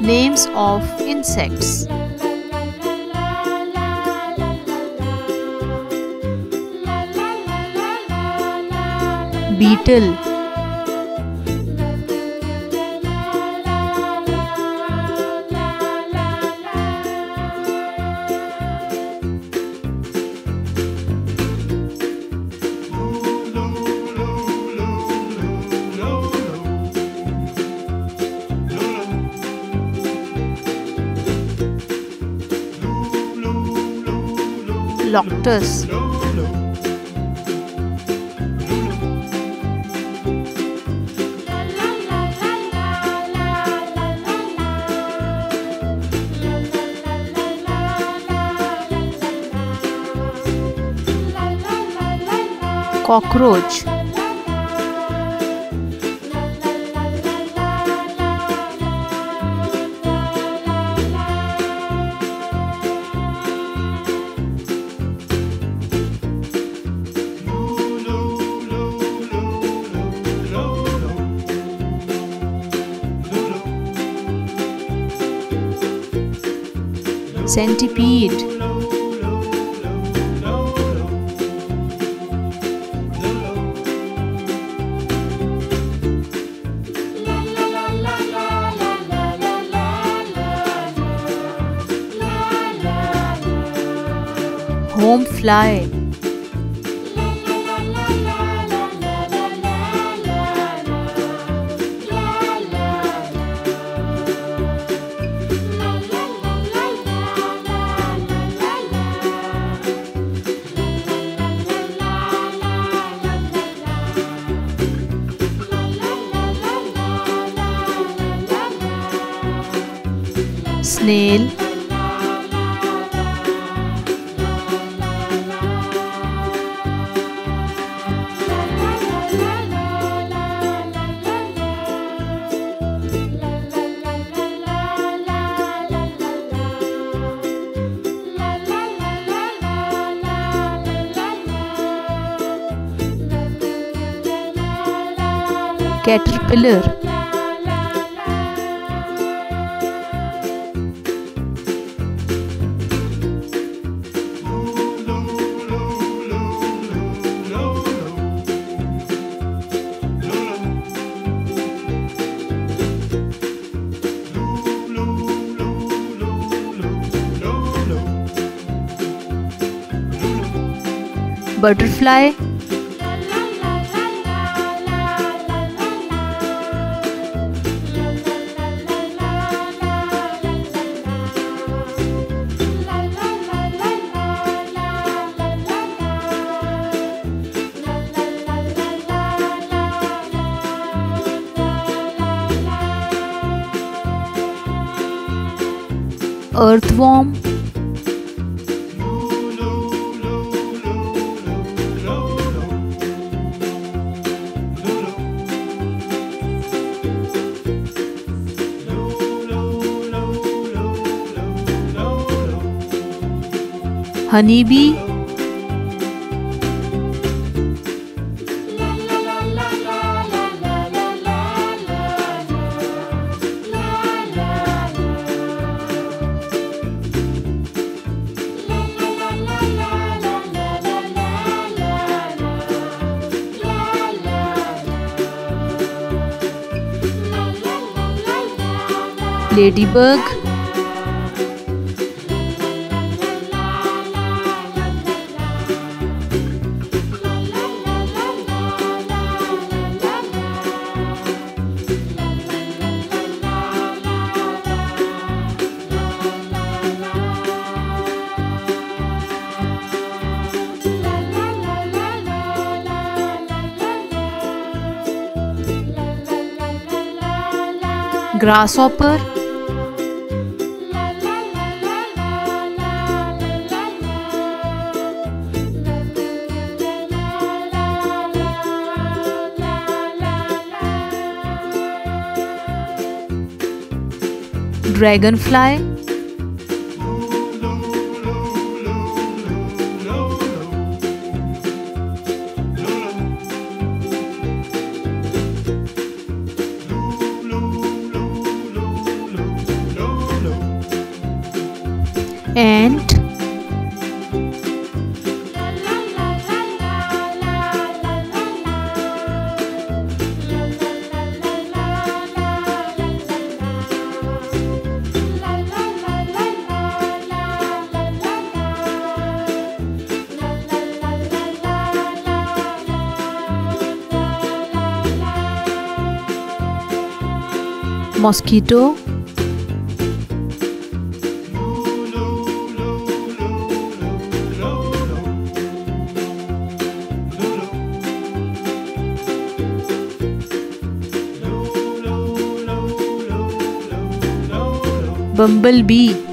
Names of insects. Beetle Locust Cockroach Centipede. Home fly الليل caterpillar Butterfly Earthworm honey bee lady Grasshopper Dragonfly ant mosquito bumblebee